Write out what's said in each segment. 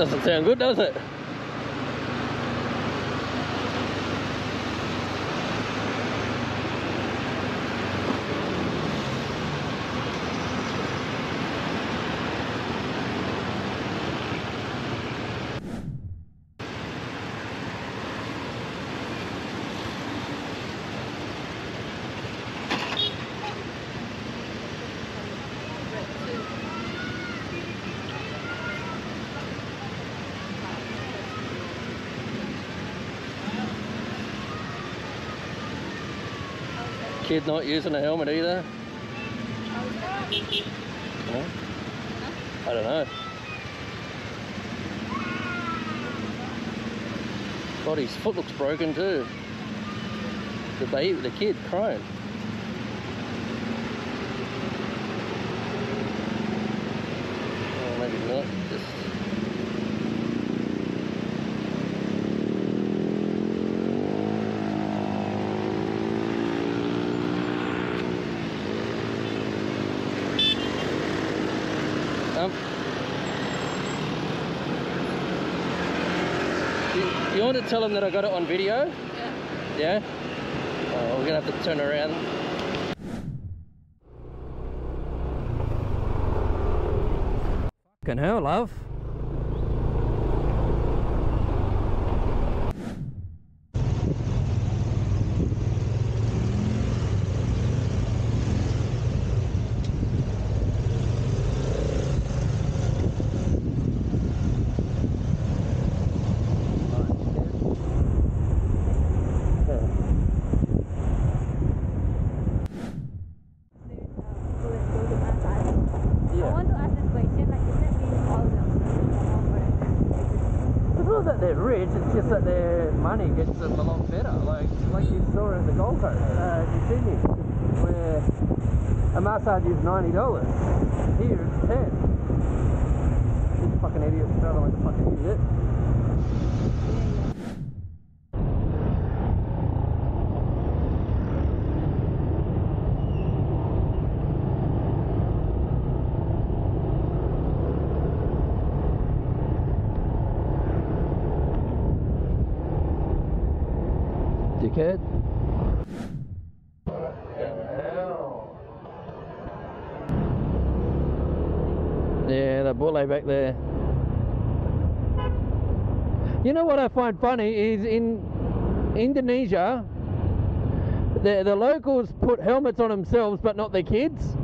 Doesn't sound good, does it? Kid not using a helmet either. I don't know. God, his foot looks broken too. The baby, the kid crying. Oh, maybe not. Just Um, you, you want to tell him that I got it on video? Yeah. Yeah? Oh, we're gonna have to turn around. Fucking hell, love. I Yeah. want to ask a question, like, is that mean all the It's not that they're rich, it's just that their money gets them a lot better. Like like you saw in the Gold Coast, uh, in Sydney, where a massage is ninety dollars. Here it's ten. This fucking idiot's driving like a fucking idiot. Dickhead. Yeah, the bule back there. You know what I find funny is in Indonesia, the, the locals put helmets on themselves but not their kids.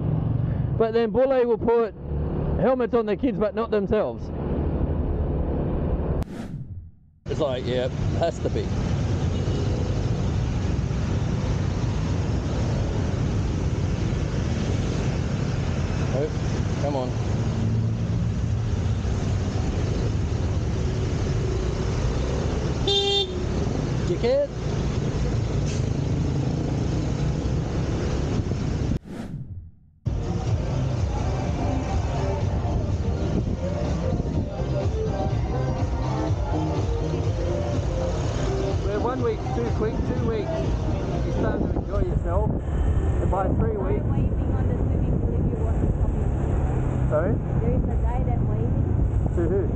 But then bule will put helmets on their kids but not themselves. It's like, yeah, has to be. Oh, come on. Dickhead. There is a guy that think mm-hmm.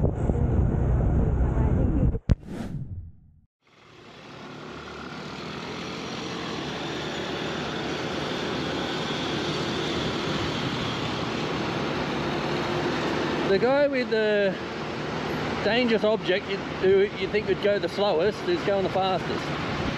he The guy with the dangerous object you, who you think would go the slowest is going the fastest.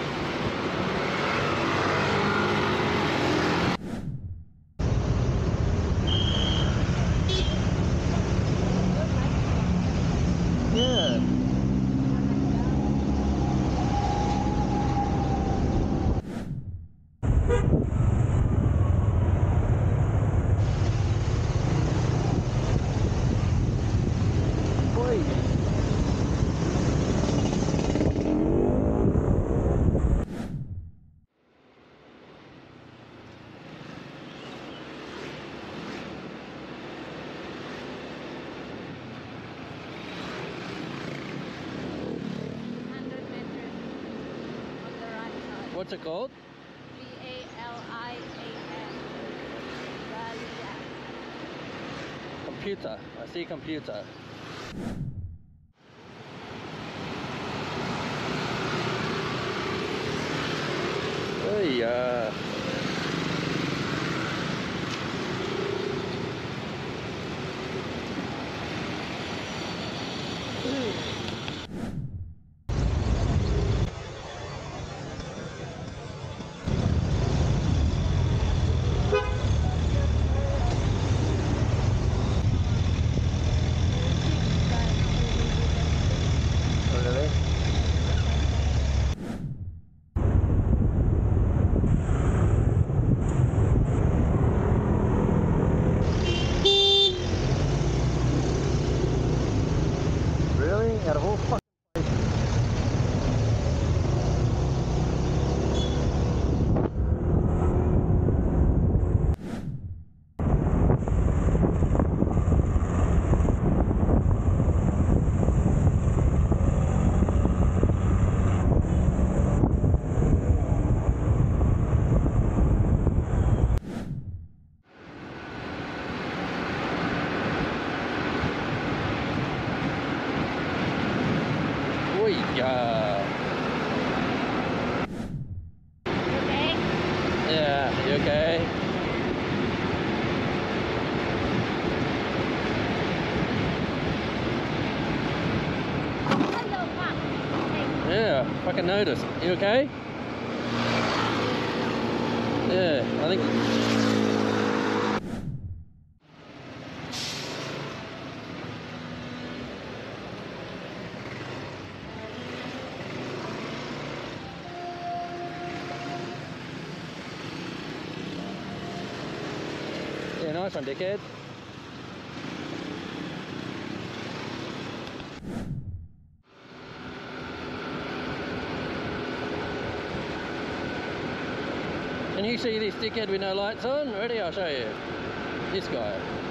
What's it called? V-A-L-I-A-N. Computer. I see computer. Hey, yeah. Uh, Okay. yeah, you okay? Yeah, fucking noticed. You okay? Yeah, I think. Yeah, nice one, dickhead. Can you see this dickhead with no lights on? Ready? I'll show you. This guy.